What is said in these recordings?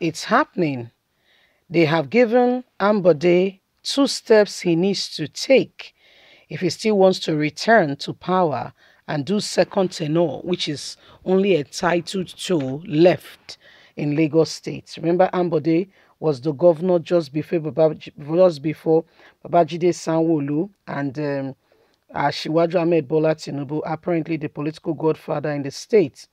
it's happening. They have given Ambode two steps he needs to take if he still wants to return to power and do second tenure, which is only entitled to left in Lagos State. Remember, Ambode was the governor just before just before Babajide Sanwo-Olu and um, Ashiwaju Ahmed Bola Tinubu, apparently the political godfather in the state,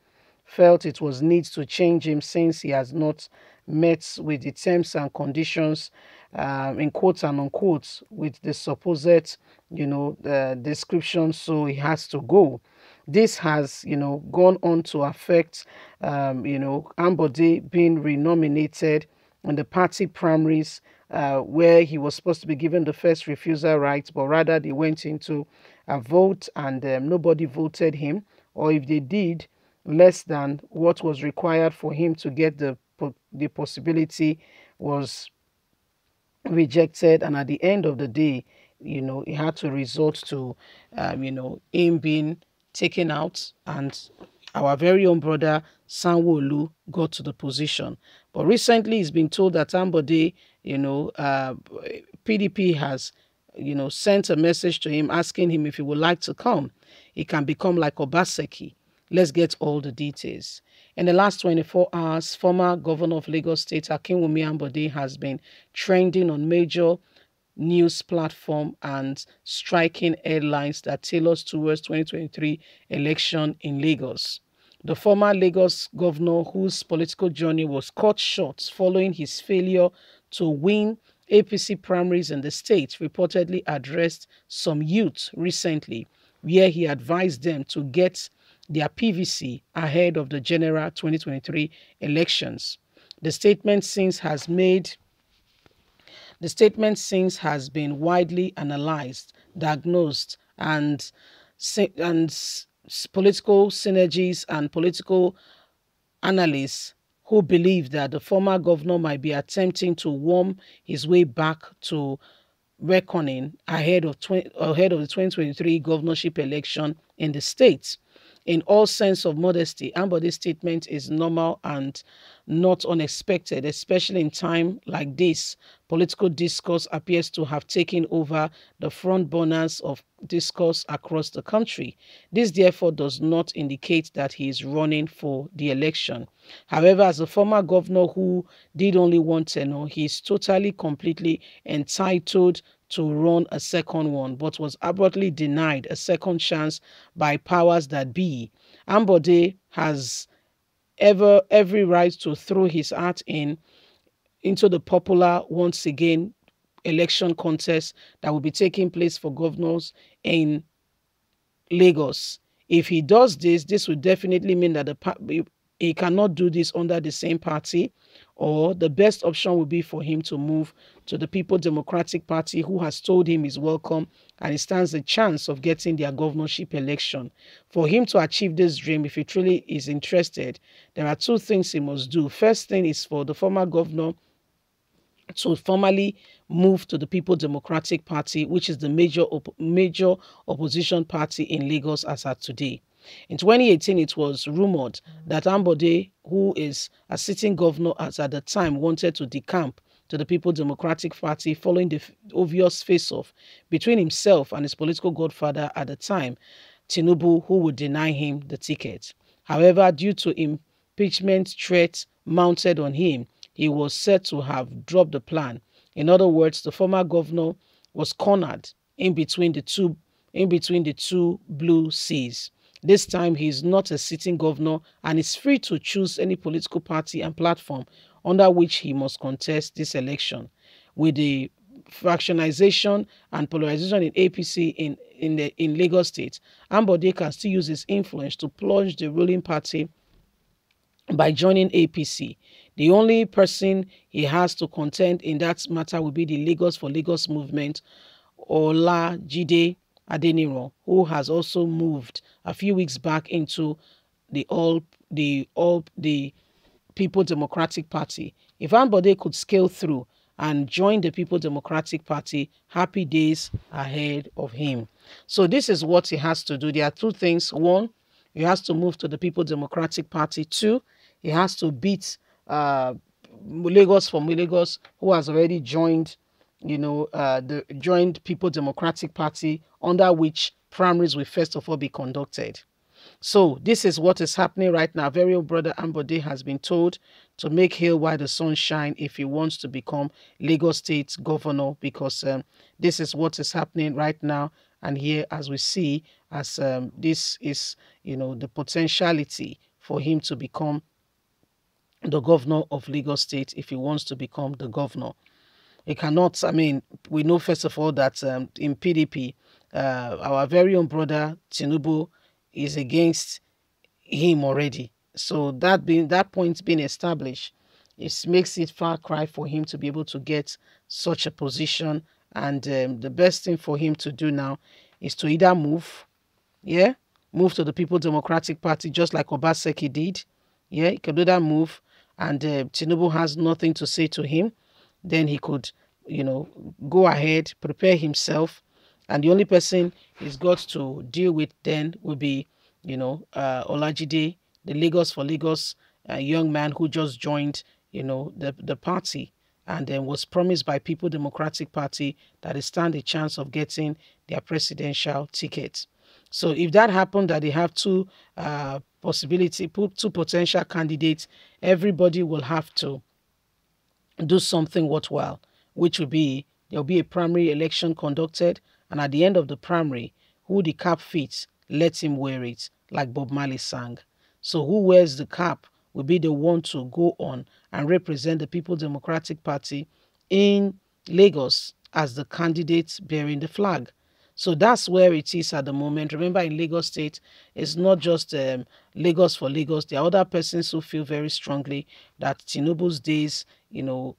felt it was need to change him since he has not met with the terms and conditions um, in quotes and unquotes with the supposed, you know, the description, so he has to go. This has, you know, gone on to affect, um, you know, Ambode being renominated in the party primaries uh, where he was supposed to be given the first refusal right, but rather they went into a vote and um, nobody voted him, or if they did, less than what was required for him to get the the possibility was rejected. And at the end of the day you know it had to resort to um, you know him being taken out. And our very own brother Sanwo-Olu got to the position. But recently he's been told that Ambode you know uh, PDP has you know sent a message to him asking him if he would like to come. He can become like Obaseki let's get all the details in the last 24 hours, former governor of Lagos State, Akinwumi Ambode, has been trending on major news platform and striking headlines that tailors towards 2023 election in Lagos. The former Lagos governor, whose political journey was cut short following his failure to win APC primaries in the state, reportedly addressed some youth recently, where he advised them to get their PVC ahead of the general 2023 elections. The statement since has made the statement since has been widely analyzed, diagnosed, and and political synergies and political analysts who believe that the former governor might be attempting to worm his way back to reckoning ahead of 20, ahead of the 2023 governorship election in the state in all sense of modesty, Ambode's statement is normal and not unexpected, especially in time like this. Political discourse appears to have taken over the front burners of discourse across the country. This therefore does not indicate that he is running for the election. However, as a former governor who did only one tenure, he is totally, completely entitled to run a second one, but was abruptly denied a second chance by powers that be. Ambode has ever every right to throw his heart in into the popular once again election contest that will be taking place for governors in Lagos. If he does this, this would definitely mean that the he cannot do this under the same party or the best option would be for him to move to the People Democratic Party who has told him he's welcome and he stands a chance of getting their governorship election. For him to achieve this dream, if he truly is interested, there are two things he must do. First thing is for the former governor to formally move to the People Democratic Party, which is the major op major opposition party in Lagos as at today. In 2018, it was rumored mm. that Ambode, who is a sitting governor at, at the time, wanted to decamp to the People Democratic Party following the obvious face-off between himself and his political godfather at the time, Tinubu, who would deny him the ticket. However, due to impeachment threats mounted on him, he was said to have dropped the plan. In other words, the former governor was cornered in between the two in between the two blue seas. This time he is not a sitting governor and is free to choose any political party and platform under which he must contest this election. With the fractionalization and polarization in APC in, in, the, in Lagos State, Ambode can still use his influence to plunge the ruling party by joining APC. The only person he has to contend in that matter will be the Lagos for Lagos movement, Olajide Adeniran, who has also moved a few weeks back into the all the all the People Democratic Party. If Ambode could scale through and join the People Democratic Party, happy days ahead of him. So this is what he has to do. There are two things. One, he has to move to the People Democratic Party. Two, he has to beat uh, Lagos from Lagos who has already joined, you know, uh, the joined People Democratic Party under which primaries will first of all be conducted. So this is what is happening right now. Very old brother Ambode has been told to make hay while the sun shine if he wants to become Lagos State governor because um, this is what is happening right now. And here, as we see, as um, this is, you know, the potentiality for him to become the governor of Lagos State if he wants to become the governor. He cannot, I mean, we know first of all that um, in PDP, uh, our very own brother Tinubu is against him already. So that being that point being established, it makes it far cry for him to be able to get such a position. And um, the best thing for him to do now is to either move, yeah, move to the People Democratic Party just like Obaseki did. Yeah, he can do that move, and uh, Tinubu has nothing to say to him. Then he could, you know, go ahead, prepare himself, and the only person he's got to deal with then will be, you know, uh, Olajide, the Lagos for Lagos uh, young man who just joined, you know, the, the party and then was promised by People Democratic Party that they stand a chance of getting their presidential ticket. So if that happened, that they have two uh, possibility, two potential candidates, everybody will have to do something worthwhile, which will be there will be a primary election conducted and at the end of the primary, who the cap fits, let him wear it, like Bob Marley sang. So who wears the cap will be the one to go on and represent the People Democratic Party in Lagos as the candidate bearing the flag. So that's where it is at the moment. Remember, in Lagos State, it's not just um, Lagos for Lagos. There are other persons who feel very strongly that Tinubu's days, you know,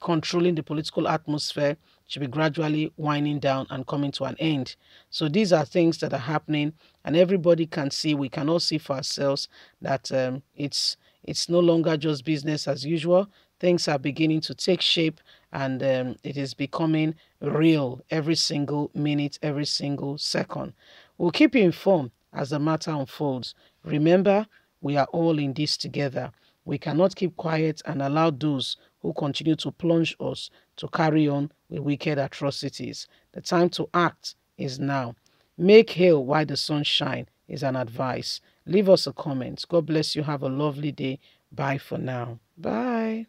controlling the political atmosphere should be gradually winding down and coming to an end. So these are things that are happening, and everybody can see. We can all see for ourselves that um, it's it's no longer just business as usual. Things are beginning to take shape, and um, it is becoming real every single minute, every single second. We'll keep you informed as the matter unfolds. Remember, we are all in this together. We cannot keep quiet and allow those who continue to plunge us to carry on with wicked atrocities. The time to act is now. Make hay while the sun shines is an advice. Leave us a comment. God bless you. Have a lovely day. Bye for now. Bye.